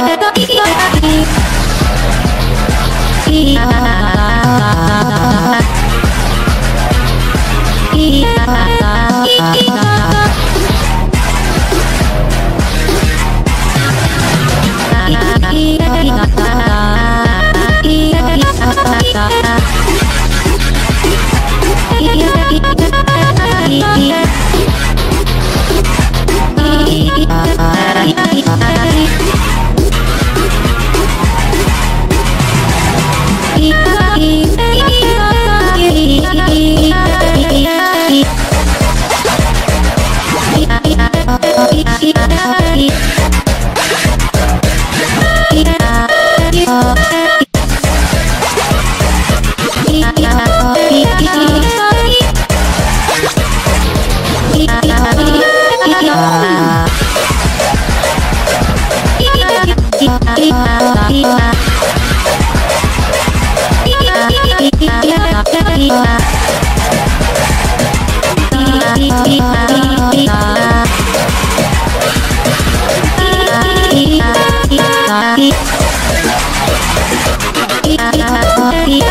体と息を吐 Tapi